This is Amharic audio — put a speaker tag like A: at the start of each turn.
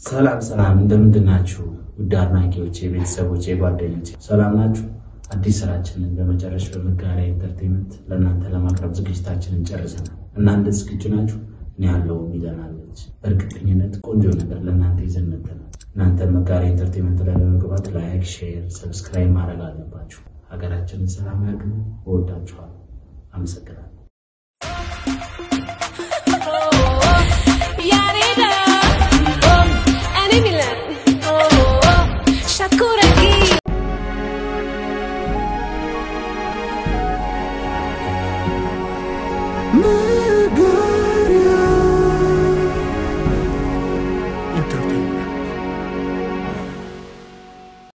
A: ሰላም ሰላም፣ እንደምንድናችሁ ውድ አድናቂዎች፣ የቤተሰቦች የጓደኞች ሰላም ናችሁ? አዲስ ስራችንን በመጨረሽ በመጋሪያ entertainment ለእናንተ ለማቅረብ ዝግጅታችንን ጨርሰናል። እናንተ ዝግጁ ናችሁ? እኔ ያለው ሚለን አለች። በእርግጠኝነት ቆንጆ ነገር ለእናንተ ይዘን መጥተናል። እናንተ መጋሪያ entertainment ላይ በመግባት like፣ share፣ subscribe ማድረግ አለባችሁ። ሀገራችንን ሰላም ያድርግልን። እወዳችኋለሁ። አመሰግናለሁ።